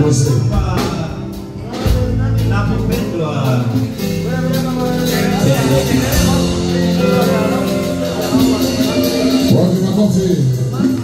Você. Pode me conferir.